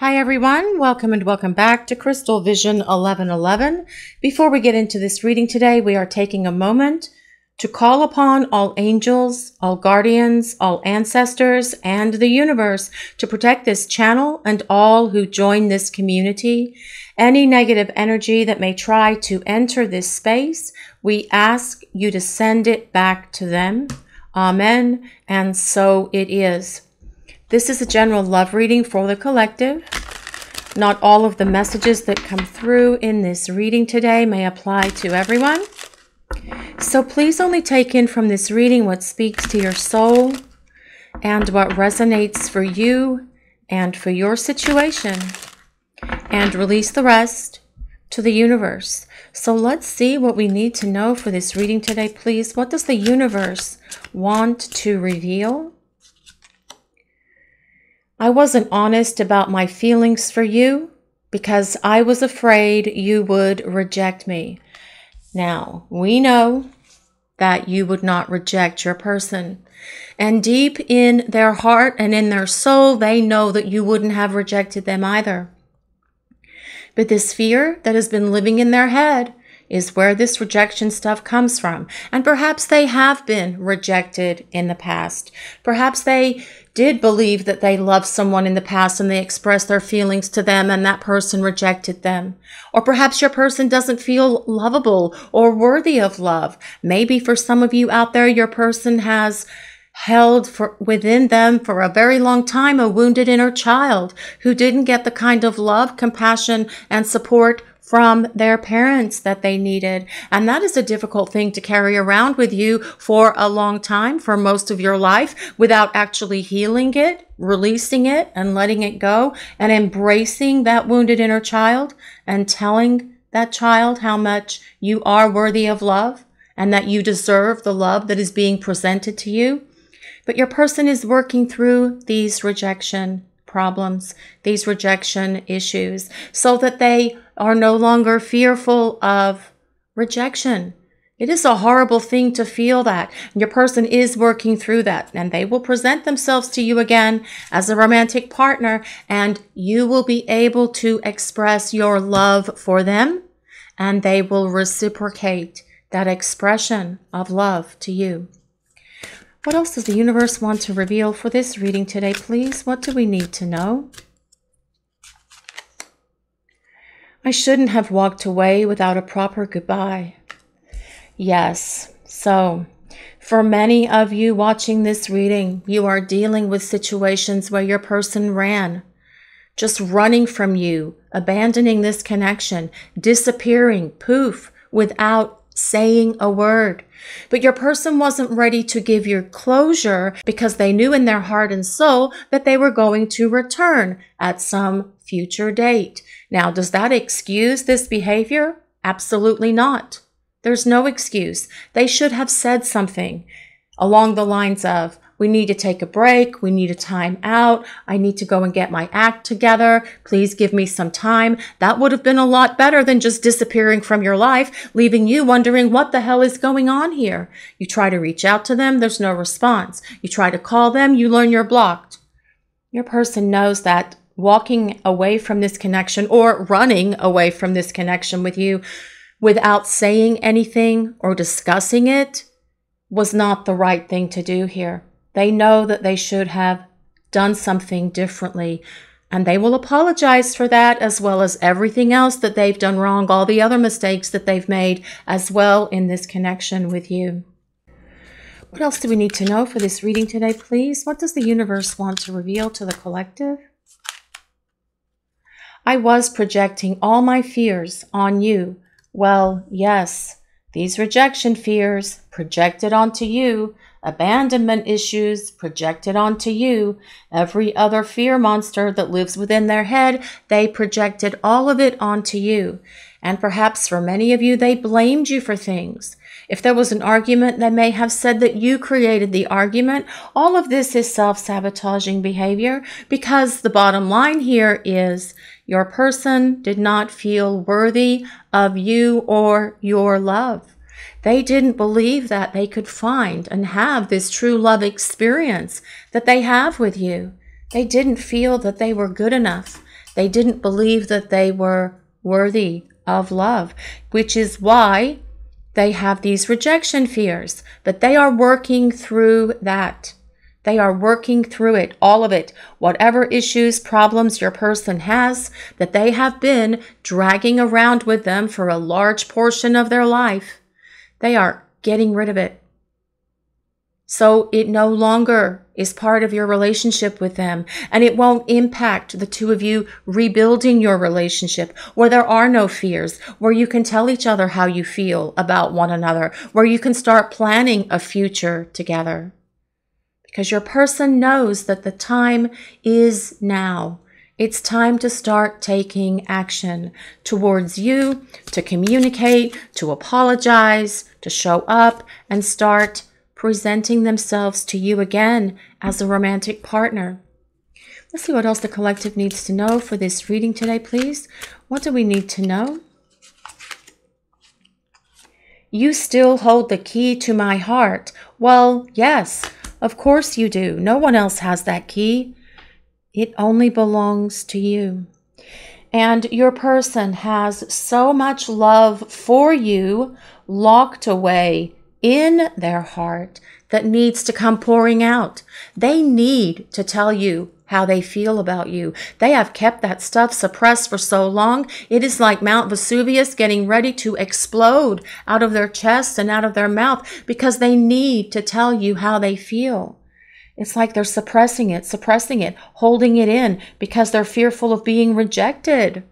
Hi, everyone. Welcome and welcome back to Crystal Vision 1111. Before we get into this reading today, we are taking a moment to call upon all angels, all guardians, all ancestors, and the universe to protect this channel and all who join this community. Any negative energy that may try to enter this space, we ask you to send it back to them. Amen. And so it is. This is a general love reading for the collective. Not all of the messages that come through in this reading today may apply to everyone. So please only take in from this reading what speaks to your soul and what resonates for you and for your situation, and release the rest to the universe. So let's see what we need to know for this reading today, please. What does the universe want to reveal? I wasn't honest about my feelings for you because I was afraid you would reject me. Now, we know that you would not reject your person. And deep in their heart and in their soul, they know that you wouldn't have rejected them either. But this fear that has been living in their head is where this rejection stuff comes from. And perhaps they have been rejected in the past. Perhaps they did believe that they loved someone in the past and they expressed their feelings to them and that person rejected them. Or perhaps your person doesn't feel lovable or worthy of love. Maybe for some of you out there, your person has held for within them for a very long time a wounded inner child who didn't get the kind of love, compassion, and support from their parents that they needed. And that is a difficult thing to carry around with you for a long time, for most of your life, without actually healing it, releasing it, and letting it go, and embracing that wounded inner child and telling that child how much you are worthy of love and that you deserve the love that is being presented to you. But your person is working through these rejection problems, these rejection issues, so that they are no longer fearful of rejection. It is a horrible thing to feel that. Your person is working through that, and they will present themselves to you again as a romantic partner, and you will be able to express your love for them, and they will reciprocate that expression of love to you. What else does the universe want to reveal for this reading today, please? What do we need to know? I shouldn't have walked away without a proper goodbye. Yes, so for many of you watching this reading, you are dealing with situations where your person ran, just running from you, abandoning this connection, disappearing, poof, without saying a word. But your person wasn't ready to give you closure because they knew in their heart and soul that they were going to return at some future date. Now, does that excuse this behavior? Absolutely not. There's no excuse. They should have said something along the lines of, we need to take a break. We need a time out. I need to go and get my act together. Please give me some time. That would have been a lot better than just disappearing from your life, leaving you wondering what the hell is going on here. You try to reach out to them. There's no response. You try to call them. You learn you're blocked. Your person knows that walking away from this connection or running away from this connection with you without saying anything or discussing it was not the right thing to do here. They know that they should have done something differently. And they will apologize for that as well as everything else that they've done wrong, all the other mistakes that they've made as well in this connection with you. What else do we need to know for this reading today, please? What does the universe want to reveal to the collective? I was projecting all my fears on you. Well, yes, these rejection fears projected onto you abandonment issues projected onto you, every other fear monster that lives within their head, they projected all of it onto you. And perhaps for many of you, they blamed you for things. If there was an argument, they may have said that you created the argument. All of this is self sabotaging behavior because the bottom line here is your person did not feel worthy of you or your love. They didn't believe that they could find and have this true love experience that they have with you. They didn't feel that they were good enough. They didn't believe that they were worthy of love, which is why they have these rejection fears. But they are working through that. They are working through it, all of it. Whatever issues, problems your person has that they have been dragging around with them for a large portion of their life, they are getting rid of it. So it no longer is part of your relationship with them and it won't impact the two of you rebuilding your relationship where there are no fears, where you can tell each other how you feel about one another, where you can start planning a future together. Because your person knows that the time is now. It's time to start taking action towards you, to communicate, to apologize, to show up, and start presenting themselves to you again as a romantic partner. Let's see what else the collective needs to know for this reading today, please. What do we need to know? You still hold the key to my heart. Well, yes, of course you do. No one else has that key. It only belongs to you. And your person has so much love for you locked away in their heart that needs to come pouring out. They need to tell you how they feel about you. They have kept that stuff suppressed for so long. It is like Mount Vesuvius getting ready to explode out of their chest and out of their mouth because they need to tell you how they feel. It's like they're suppressing it, suppressing it, holding it in because they're fearful of being rejected.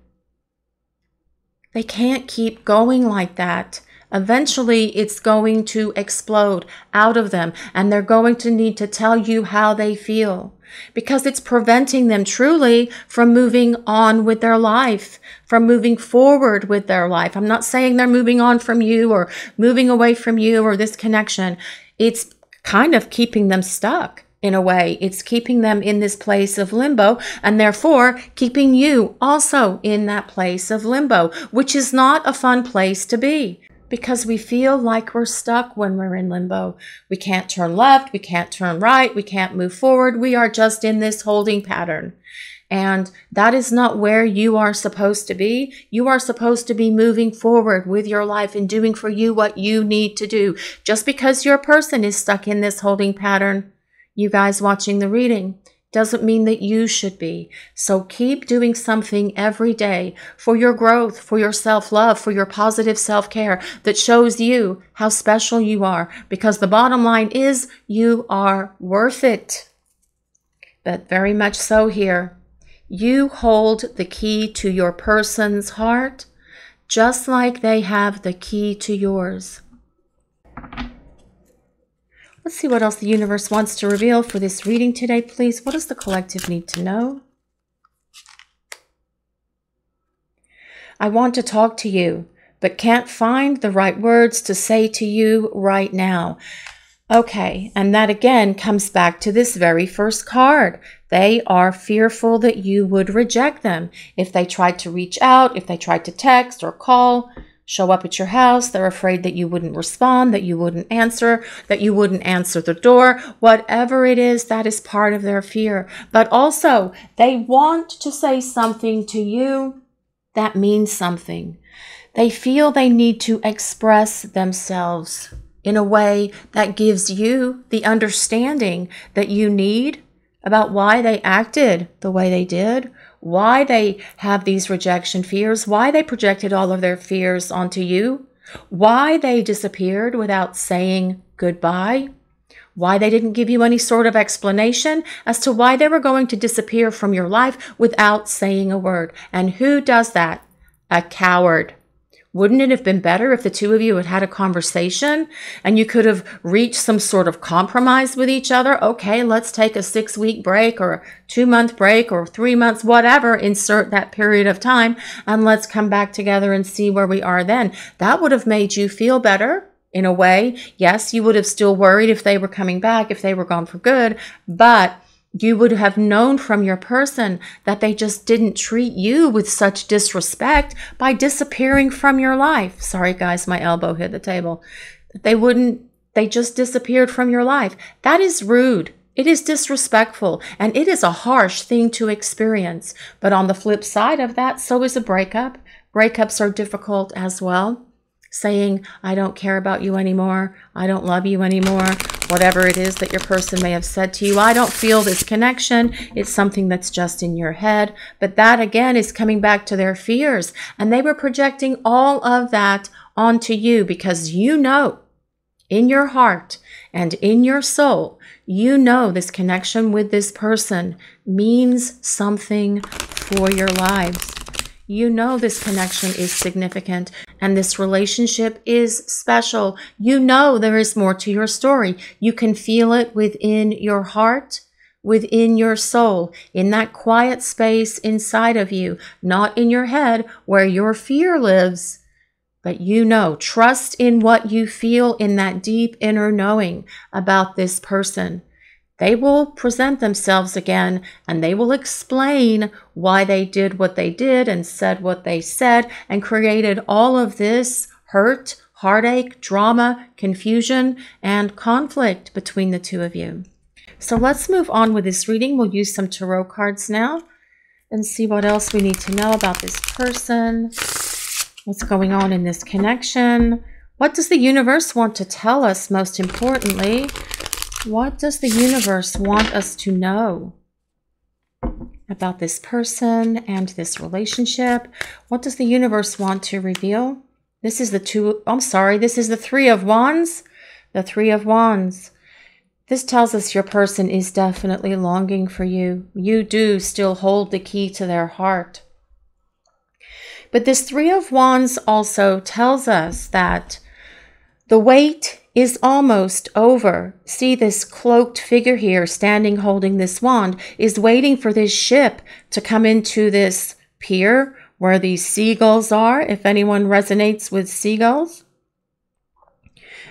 They can't keep going like that. Eventually, it's going to explode out of them, and they're going to need to tell you how they feel because it's preventing them truly from moving on with their life, from moving forward with their life. I'm not saying they're moving on from you or moving away from you or this connection. It's kind of keeping them stuck in a way. It's keeping them in this place of limbo and therefore keeping you also in that place of limbo, which is not a fun place to be because we feel like we're stuck when we're in limbo. We can't turn left, we can't turn right, we can't move forward. We are just in this holding pattern. And that is not where you are supposed to be. You are supposed to be moving forward with your life and doing for you what you need to do. Just because your person is stuck in this holding pattern, you guys watching the reading, doesn't mean that you should be. So keep doing something every day for your growth, for your self love, for your positive self care that shows you how special you are. Because the bottom line is you are worth it. But very much so here. You hold the key to your person's heart just like they have the key to yours. Let's see what else the universe wants to reveal for this reading today, please. What does the collective need to know? I want to talk to you, but can't find the right words to say to you right now. Okay, and that again comes back to this very first card. They are fearful that you would reject them. If they tried to reach out, if they tried to text or call, show up at your house. They're afraid that you wouldn't respond, that you wouldn't answer, that you wouldn't answer the door. Whatever it is, that is part of their fear. But also, they want to say something to you that means something. They feel they need to express themselves in a way that gives you the understanding that you need about why they acted the way they did why they have these rejection fears, why they projected all of their fears onto you, why they disappeared without saying goodbye, why they didn't give you any sort of explanation as to why they were going to disappear from your life without saying a word. And who does that? A coward. Wouldn't it have been better if the two of you had had a conversation and you could have reached some sort of compromise with each other? Okay, let's take a six week break or two month break or three months, whatever, insert that period of time, and let's come back together and see where we are then. That would have made you feel better in a way. Yes, you would have still worried if they were coming back, if they were gone for good, but you would have known from your person that they just didn't treat you with such disrespect by disappearing from your life. Sorry, guys, my elbow hit the table. They wouldn't, they just disappeared from your life. That is rude. It is disrespectful and it is a harsh thing to experience. But on the flip side of that, so is a breakup. Breakups are difficult as well. Saying, I don't care about you anymore. I don't love you anymore. Whatever it is that your person may have said to you, I don't feel this connection. It's something that's just in your head. But that again is coming back to their fears. And they were projecting all of that onto you because you know in your heart and in your soul, you know this connection with this person means something for your lives. You know this connection is significant and this relationship is special. You know there is more to your story. You can feel it within your heart, within your soul, in that quiet space inside of you, not in your head where your fear lives but you know, trust in what you feel in that deep inner knowing about this person. They will present themselves again and they will explain why they did what they did and said what they said and created all of this hurt, heartache, drama, confusion, and conflict between the two of you. So let's move on with this reading. We'll use some tarot cards now and see what else we need to know about this person what's going on in this connection. What does the universe want to tell us, most importantly? What does the universe want us to know about this person and this relationship? What does the universe want to reveal? This is the two, I'm sorry, this is the three of wands. The three of wands. This tells us your person is definitely longing for you. You do still hold the key to their heart. But this Three of Wands also tells us that the wait is almost over. See this cloaked figure here standing holding this wand is waiting for this ship to come into this pier where these seagulls are, if anyone resonates with seagulls.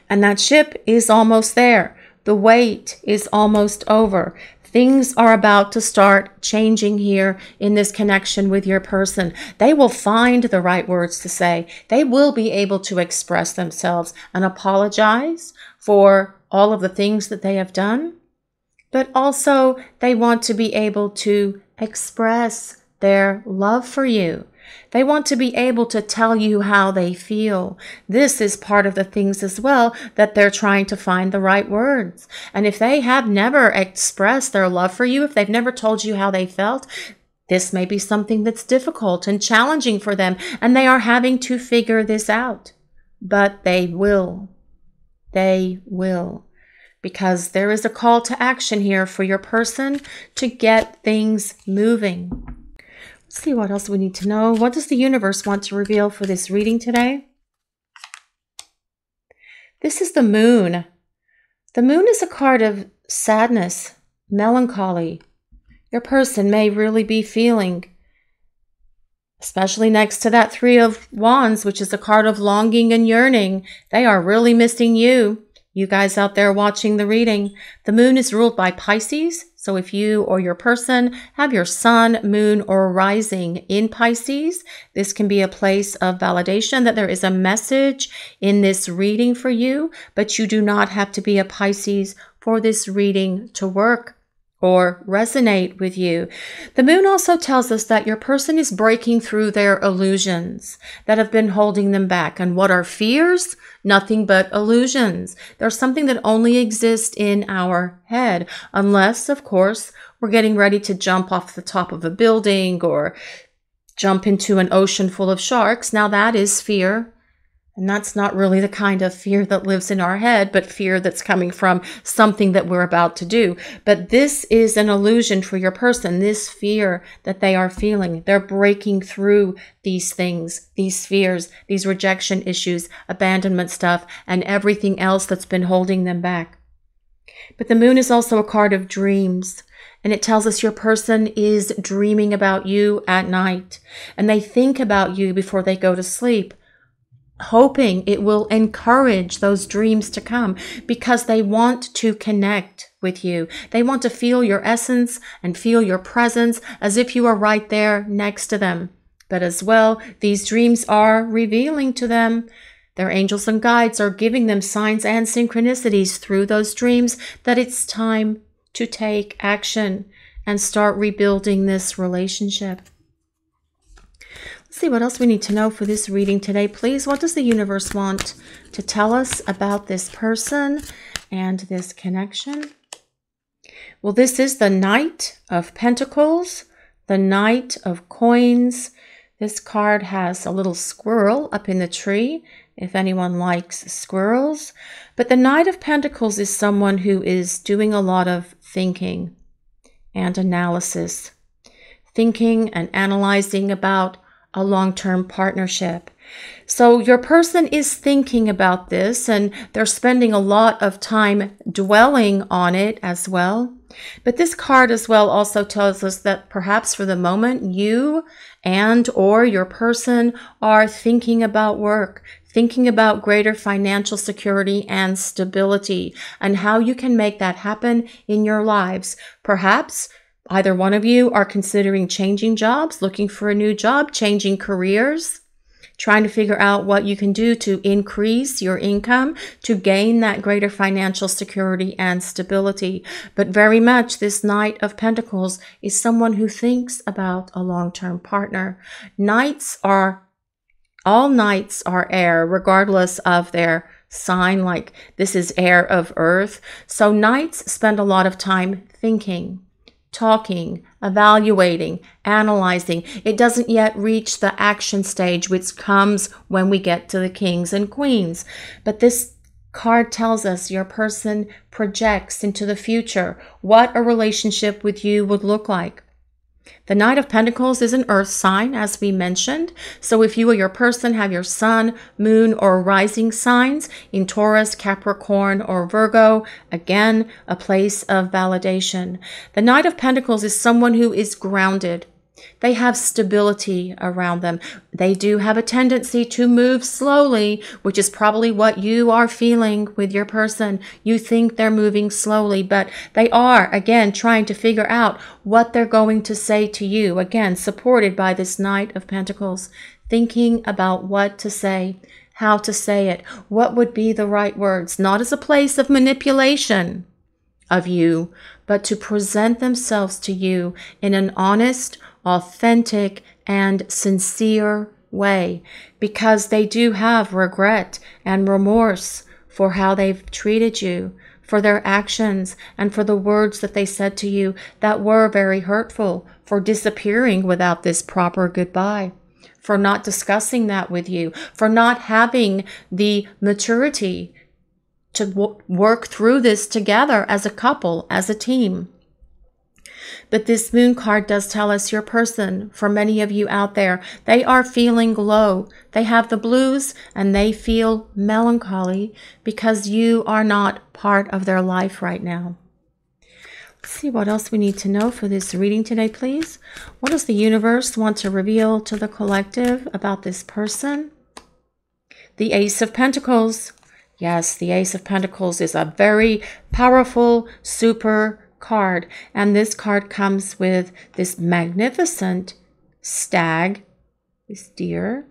And that ship is almost there. The wait is almost over. Things are about to start changing here in this connection with your person. They will find the right words to say. They will be able to express themselves and apologize for all of the things that they have done. But also, they want to be able to express their love for you they want to be able to tell you how they feel. This is part of the things as well that they're trying to find the right words. And if they have never expressed their love for you, if they've never told you how they felt, this may be something that's difficult and challenging for them, and they are having to figure this out. But they will. They will. Because there is a call to action here for your person to get things moving. Let's see what else we need to know. What does the universe want to reveal for this reading today? This is the moon. The moon is a card of sadness, melancholy. Your person may really be feeling, especially next to that Three of Wands, which is a card of longing and yearning. They are really missing you. You guys out there watching the reading, the moon is ruled by Pisces. So if you or your person have your sun, moon, or rising in Pisces, this can be a place of validation that there is a message in this reading for you, but you do not have to be a Pisces for this reading to work or resonate with you. The moon also tells us that your person is breaking through their illusions that have been holding them back. And what are fears? Nothing but illusions. They're something that only exists in our head, unless, of course, we're getting ready to jump off the top of a building or jump into an ocean full of sharks. Now that is fear. And that's not really the kind of fear that lives in our head, but fear that's coming from something that we're about to do. But this is an illusion for your person, this fear that they are feeling. They're breaking through these things, these fears, these rejection issues, abandonment stuff, and everything else that's been holding them back. But the moon is also a card of dreams. And it tells us your person is dreaming about you at night and they think about you before they go to sleep hoping it will encourage those dreams to come because they want to connect with you. They want to feel your essence and feel your presence as if you are right there next to them. But as well, these dreams are revealing to them. Their angels and guides are giving them signs and synchronicities through those dreams that it's time to take action and start rebuilding this relationship. Let's see what else we need to know for this reading today, please. What does the universe want to tell us about this person and this connection? Well, this is the Knight of Pentacles, the Knight of Coins. This card has a little squirrel up in the tree, if anyone likes squirrels. But the Knight of Pentacles is someone who is doing a lot of thinking and analysis, thinking and analyzing about a long term partnership. So your person is thinking about this and they're spending a lot of time dwelling on it as well. But this card as well also tells us that perhaps for the moment you and or your person are thinking about work, thinking about greater financial security and stability and how you can make that happen in your lives. Perhaps either one of you are considering changing jobs, looking for a new job, changing careers trying to figure out what you can do to increase your income to gain that greater financial security and stability. But very much this Knight of Pentacles is someone who thinks about a long term partner. Knights are, all knights are air, regardless of their sign, like this is air of earth. So knights spend a lot of time thinking talking, evaluating, analyzing. It doesn't yet reach the action stage, which comes when we get to the kings and queens. But this card tells us your person projects into the future what a relationship with you would look like. The Knight of Pentacles is an earth sign, as we mentioned. So if you or your person have your sun, moon, or rising signs in Taurus, Capricorn, or Virgo, again, a place of validation. The Knight of Pentacles is someone who is grounded, they have stability around them. They do have a tendency to move slowly, which is probably what you are feeling with your person. You think they're moving slowly, but they are, again, trying to figure out what they're going to say to you. Again, supported by this Knight of Pentacles, thinking about what to say, how to say it, what would be the right words, not as a place of manipulation of you, but to present themselves to you in an honest, authentic, and sincere way because they do have regret and remorse for how they've treated you, for their actions, and for the words that they said to you that were very hurtful, for disappearing without this proper goodbye, for not discussing that with you, for not having the maturity to w- work through this together as a couple, as a team. But this moon card does tell us your person, for many of you out there, they are feeling low. They have the blues and they feel melancholy because you are not part of their life right now. Let's see what else we need to know for this reading today, please. What does the universe want to reveal to the collective about this person? The Ace of Pentacles. Yes, the Ace of Pentacles is a very powerful, super card. And this card comes with this magnificent stag, this deer,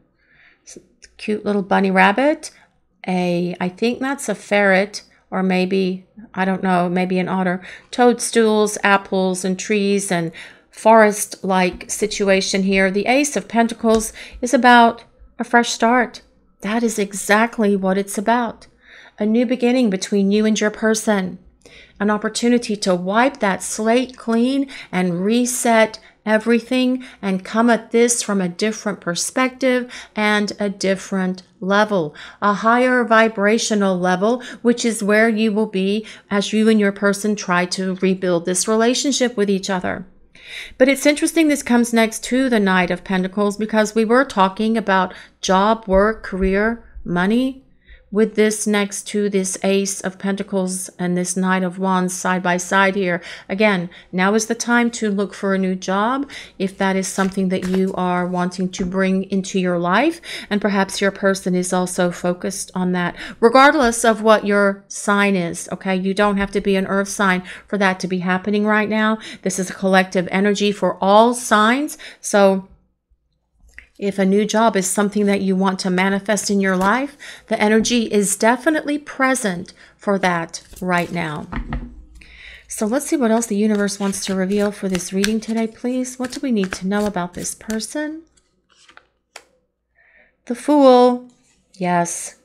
cute little bunny rabbit, a, I think that's a ferret, or maybe, I don't know, maybe an otter, toadstools, apples, and trees, and forest like situation here. The Ace of Pentacles is about a fresh start. That is exactly what it's about. A new beginning between you and your person an opportunity to wipe that slate clean and reset everything and come at this from a different perspective and a different level, a higher vibrational level, which is where you will be as you and your person try to rebuild this relationship with each other. But it's interesting this comes next to the Knight of Pentacles because we were talking about job, work, career, money, with this next to this Ace of Pentacles and this Knight of Wands side by side here. Again, now is the time to look for a new job if that is something that you are wanting to bring into your life. And perhaps your person is also focused on that, regardless of what your sign is. Okay, you don't have to be an earth sign for that to be happening right now. This is a collective energy for all signs. So, if a new job is something that you want to manifest in your life, the energy is definitely present for that right now. So let's see what else the universe wants to reveal for this reading today, please. What do we need to know about this person? The Fool. Yes.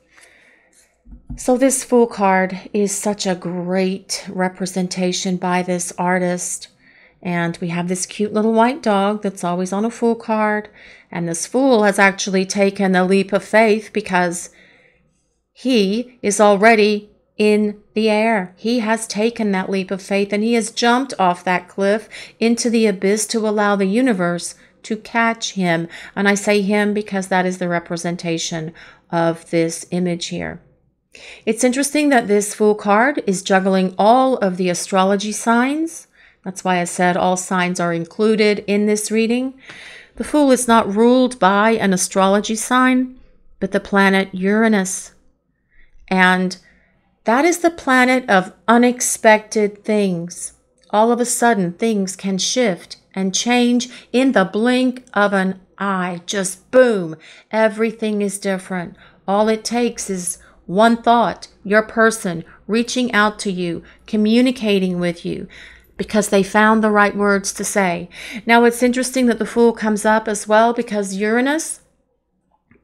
So this Fool card is such a great representation by this artist. And we have this cute little white dog that's always on a Fool card. And this Fool has actually taken a leap of faith because he is already in the air. He has taken that leap of faith and he has jumped off that cliff into the abyss to allow the universe to catch him. And I say him because that is the representation of this image here. It's interesting that this Fool card is juggling all of the astrology signs. That's why I said all signs are included in this reading. The Fool is not ruled by an astrology sign, but the planet Uranus. And that is the planet of unexpected things. All of a sudden, things can shift and change in the blink of an eye. Just boom, everything is different. All it takes is one thought, your person reaching out to you, communicating with you because they found the right words to say. Now, it's interesting that the Fool comes up as well because Uranus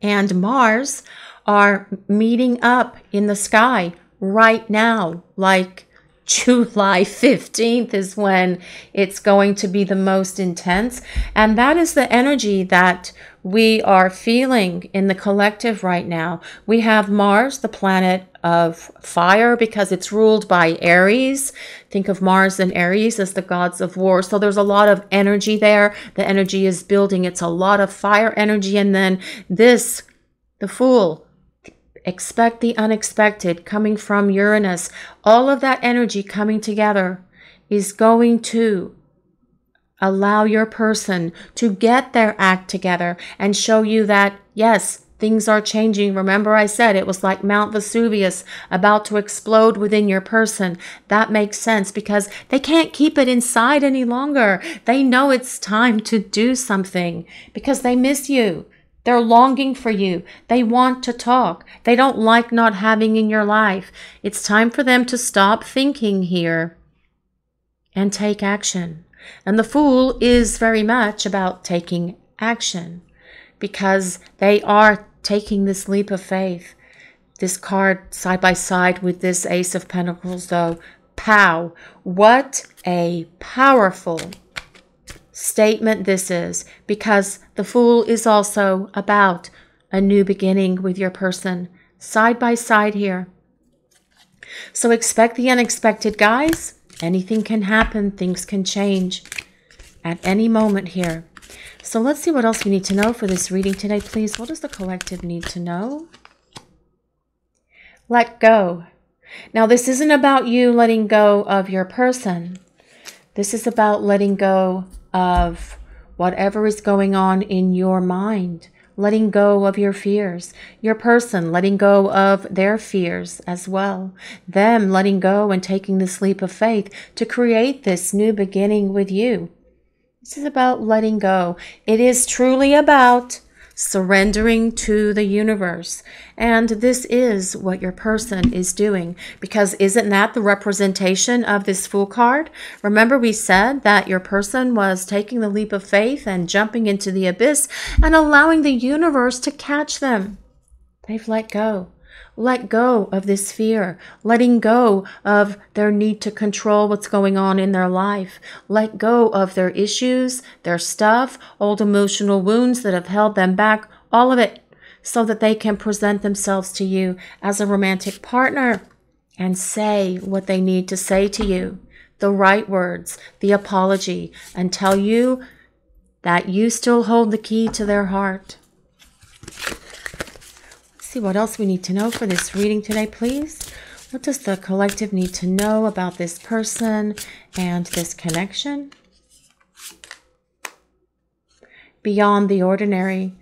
and Mars are meeting up in the sky right now, like July 15th is when it's going to be the most intense. And that is the energy that we are feeling in the collective right now. We have Mars, the planet of fire, because it's ruled by Aries. Think of Mars and Aries as the gods of war. So there's a lot of energy there. The energy is building. It's a lot of fire energy. And then this, the Fool, Expect the unexpected coming from Uranus. All of that energy coming together is going to allow your person to get their act together and show you that, yes, things are changing. Remember, I said it was like Mount Vesuvius about to explode within your person. That makes sense because they can't keep it inside any longer. They know it's time to do something because they miss you. They're longing for you. They want to talk. They don't like not having in your life. It's time for them to stop thinking here and take action. And the fool is very much about taking action because they are taking this leap of faith. This card side by side with this Ace of Pentacles, though, pow. What a powerful statement this is because the Fool is also about a new beginning with your person, side by side here. So expect the unexpected, guys. Anything can happen, things can change at any moment here. So let's see what else we need to know for this reading today, please. What does the collective need to know? Let go. Now, this isn't about you letting go of your person. This is about letting go of whatever is going on in your mind, letting go of your fears, your person letting go of their fears as well, them letting go and taking this leap of faith to create this new beginning with you. This is about letting go. It is truly about surrendering to the universe. And this is what your person is doing because isn't that the representation of this Fool card? Remember, we said that your person was taking the leap of faith and jumping into the abyss and allowing the universe to catch them. They've let go. Let go of this fear, letting go of their need to control what's going on in their life. Let go of their issues, their stuff, old emotional wounds that have held them back, all of it, so that they can present themselves to you as a romantic partner and say what they need to say to you, the right words, the apology, and tell you that you still hold the key to their heart see what else we need to know for this reading today, please. What does the collective need to know about this person and this connection? Beyond the ordinary.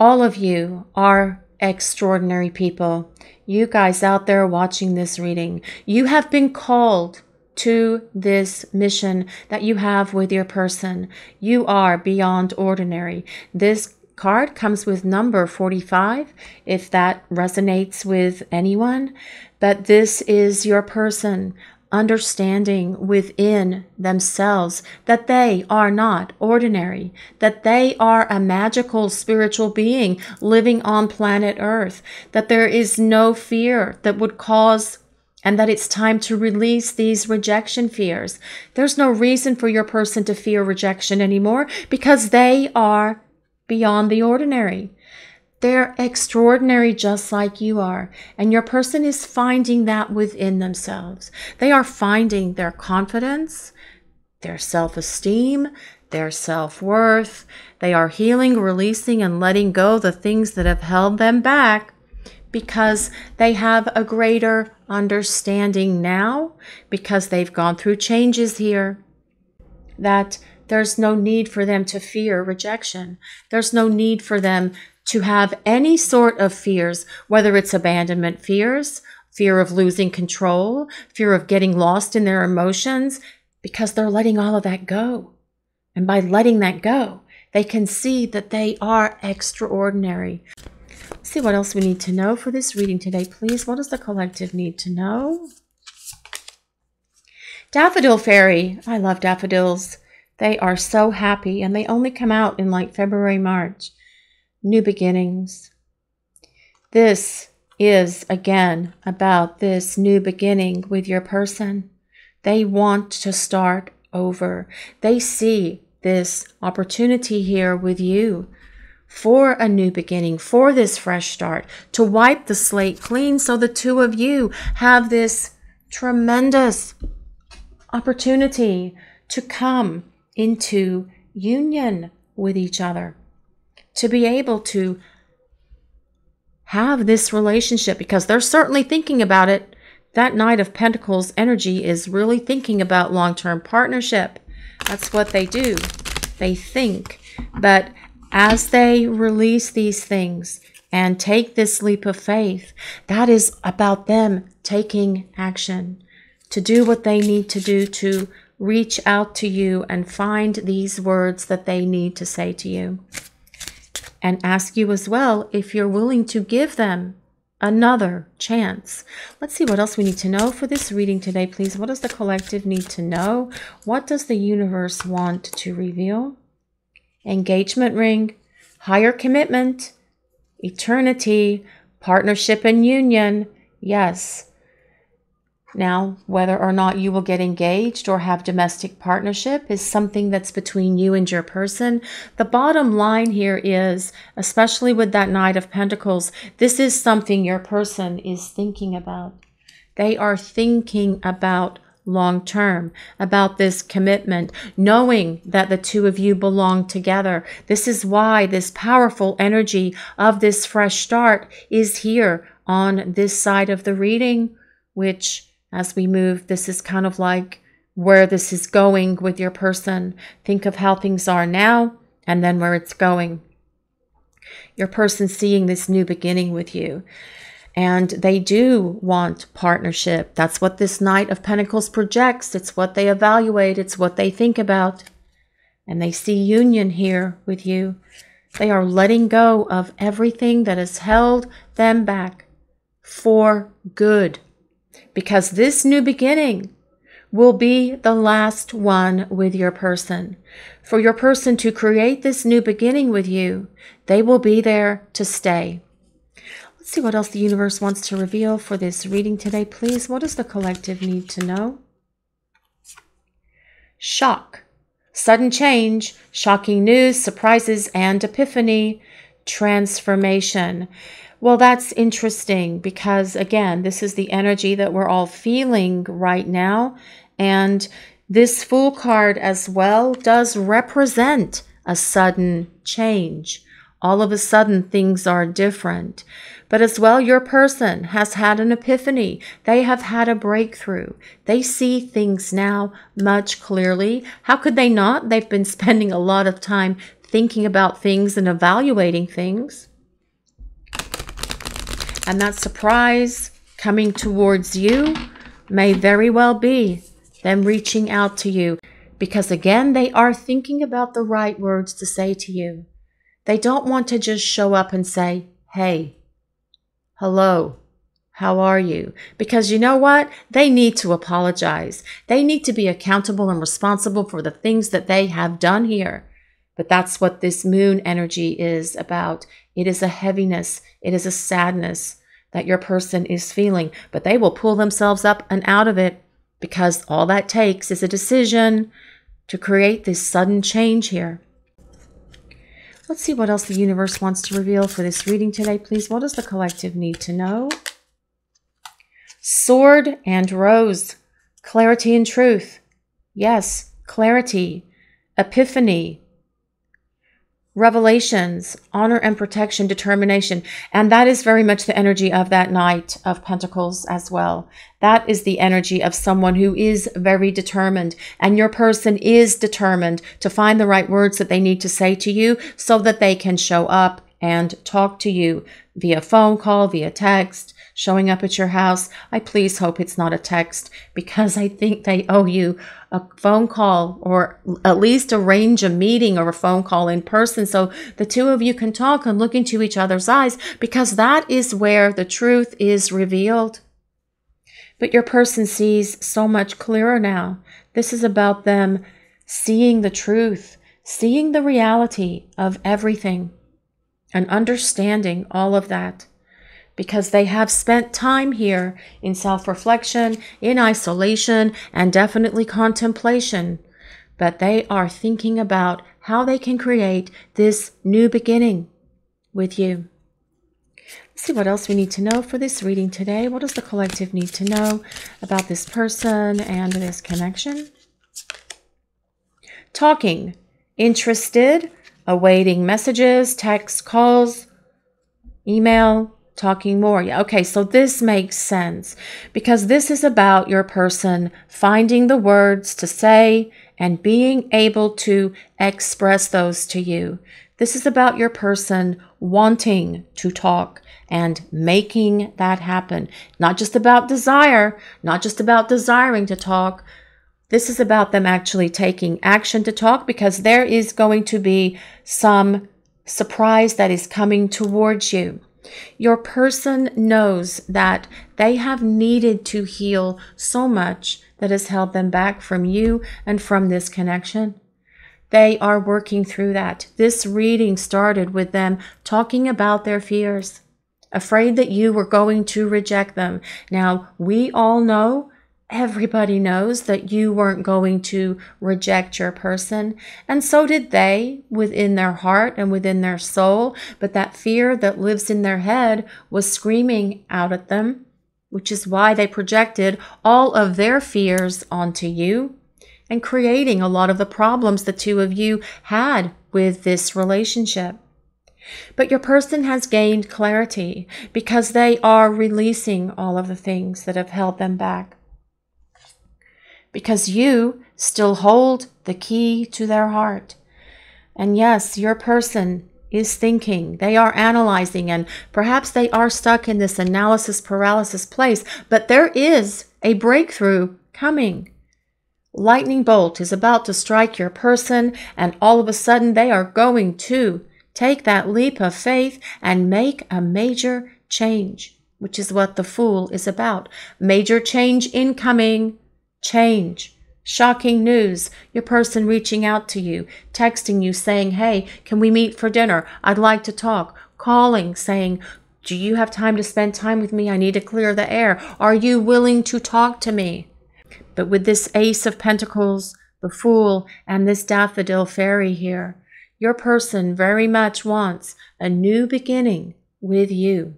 All of you are extraordinary people. You guys out there watching this reading, you have been called to this mission that you have with your person. You are beyond ordinary. This card comes with number 45 if that resonates with anyone. But this is your person understanding within themselves that they are not ordinary, that they are a magical spiritual being living on planet Earth, that there is no fear that would cause and that it's time to release these rejection fears. There's no reason for your person to fear rejection anymore because they are beyond the ordinary. They're extraordinary just like you are. And your person is finding that within themselves. They are finding their confidence, their self esteem, their self worth. They are healing, releasing, and letting go the things that have held them back because they have a greater understanding now, because they've gone through changes here, that there's no need for them to fear rejection. There's no need for them to have any sort of fears, whether it's abandonment fears, fear of losing control, fear of getting lost in their emotions, because they're letting all of that go. And by letting that go, they can see that they are extraordinary. Let's see what else we need to know for this reading today, please. What does the collective need to know? Daffodil Fairy. I love daffodils. They are so happy and they only come out in like February, March new beginnings. This is again about this new beginning with your person. They want to start over. They see this opportunity here with you for a new beginning, for this fresh start, to wipe the slate clean so the two of you have this tremendous opportunity to come into union with each other to be able to have this relationship because they're certainly thinking about it. That Knight of Pentacles energy is really thinking about long term partnership. That's what they do. They think. But as they release these things and take this leap of faith, that is about them taking action to do what they need to do to reach out to you and find these words that they need to say to you and ask you as well if you're willing to give them another chance. Let's see what else we need to know for this reading today, please. What does the collective need to know? What does the universe want to reveal? Engagement ring, higher commitment, eternity, partnership and union. Yes, now, whether or not you will get engaged or have domestic partnership is something that's between you and your person. The bottom line here is, especially with that Knight of Pentacles, this is something your person is thinking about. They are thinking about long term, about this commitment, knowing that the two of you belong together. This is why this powerful energy of this fresh start is here on this side of the reading, which as we move. This is kind of like where this is going with your person. Think of how things are now and then where it's going. Your person seeing this new beginning with you. And they do want partnership. That's what this Knight of Pentacles projects. It's what they evaluate, it's what they think about. And they see union here with you. They are letting go of everything that has held them back for good because this new beginning will be the last one with your person. For your person to create this new beginning with you, they will be there to stay. Let's see what else the universe wants to reveal for this reading today, please. What does the collective need to know? Shock, sudden change, shocking news, surprises, and epiphany, transformation. Well, that's interesting because, again, this is the energy that we're all feeling right now. And this Fool card as well does represent a sudden change. All of a sudden, things are different. But as well, your person has had an epiphany. They have had a breakthrough. They see things now much clearly. How could they not? They've been spending a lot of time thinking about things and evaluating things. And that surprise coming towards you may very well be them reaching out to you because, again, they are thinking about the right words to say to you. They don't want to just show up and say, hey, hello, How are you? Because you know what? They need to apologize. They need to be accountable and responsible for the things that they have done here. But that's what this moon energy is about. It is a heaviness, it is a sadness that your person is feeling, but they will pull themselves up and out of it because all that takes is a decision to create this sudden change here. Let's see what else the universe wants to reveal for this reading today, please. What does the collective need to know? Sword and rose. Clarity and truth. Yes, clarity. Epiphany revelations, honor and protection, determination. And that is very much the energy of that Knight of Pentacles as well. That is the energy of someone who is very determined. And your person is determined to find the right words that they need to say to you so that they can show up and talk to you via phone call, via text, showing up at your house. I please hope it's not a text because I think they owe you a phone call or at least arrange a meeting or a phone call in person so the two of you can talk and look into each other's eyes because that is where the truth is revealed. But your person sees so much clearer now. This is about them seeing the truth, seeing the reality of everything, and understanding all of that because they have spent time here in self reflection, in isolation, and definitely contemplation. But they are thinking about how they can create this new beginning with you. Let's see what else we need to know for this reading today. What does the collective need to know about this person and this connection? Talking, interested, awaiting messages, text, calls, email, talking more. Yeah, okay, so this makes sense because this is about your person finding the words to say and being able to express those to you. This is about your person wanting to talk and making that happen. Not just about desire, not just about desiring to talk. This is about them actually taking action to talk because there is going to be some surprise that is coming towards you. Your person knows that they have needed to heal so much that has held them back from you and from this connection. They are working through that. This reading started with them talking about their fears, afraid that you were going to reject them. Now, we all know Everybody knows that you weren't going to reject your person, and so did they within their heart and within their soul. But that fear that lives in their head was screaming out at them, which is why they projected all of their fears onto you and creating a lot of the problems the two of you had with this relationship. But your person has gained clarity because they are releasing all of the things that have held them back because you still hold the key to their heart. And yes, your person is thinking, they are analyzing, and perhaps they are stuck in this analysis paralysis place, but there is a breakthrough coming. Lightning bolt is about to strike your person, and all of a sudden they are going to take that leap of faith and make a major change, which is what the Fool is about. Major change incoming change. Shocking news. Your person reaching out to you, texting you saying, Hey, can we meet for dinner? I'd like to talk. Calling saying, Do you have time to spend time with me? I need to clear the air. Are you willing to talk to me? But with this Ace of Pentacles, the Fool, and this Daffodil Fairy here, your person very much wants a new beginning with you.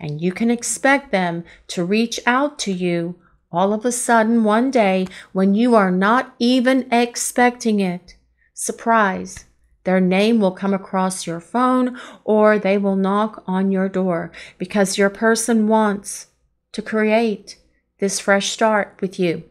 And you can expect them to reach out to you all of a sudden one day when you are not even expecting it. Surprise. Their name will come across your phone or they will knock on your door because your person wants to create this fresh start with you.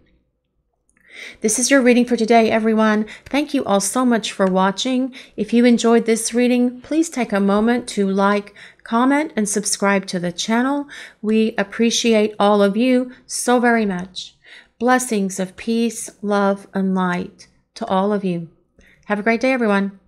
This is your reading for today, everyone. Thank you all so much for watching. If you enjoyed this reading, please take a moment to like, comment, and subscribe to the channel. We appreciate all of you so very much. Blessings of peace, love, and light to all of you. Have a great day, everyone.